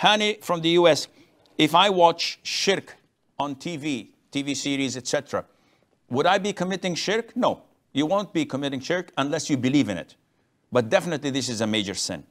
Hani from the US, if I watch shirk on TV, TV series, etc., would I be committing shirk? No. You won't be committing shirk unless you believe in it. But definitely this is a major sin.